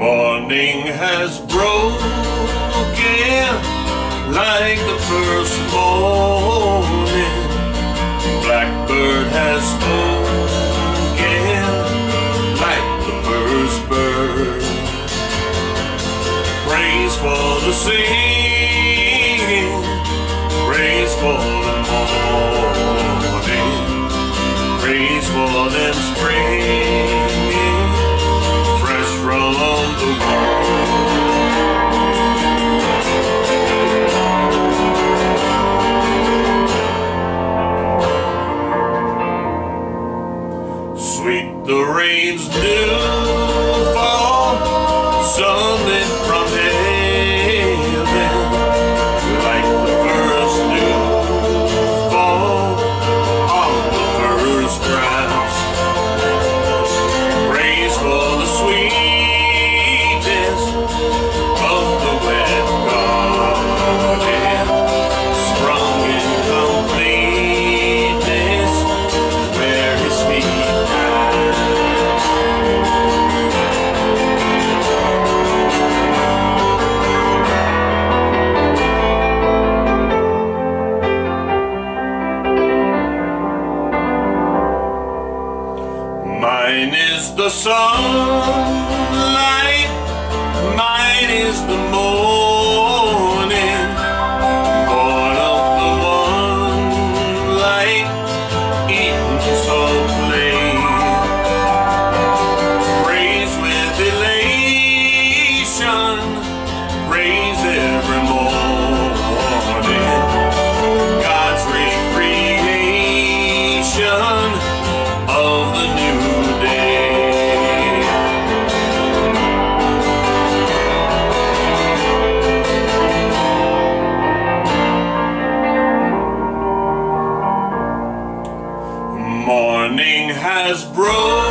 has broken like the first morning. Blackbird has spoken like the first bird. Praise for the singing, Sweet the rains do fall, sunlit from heaven, Mine is the sunlight, mine is the morning, born of the one light, Eden so plain. Praise with elation, praise every morning, God's recreation of the as broken.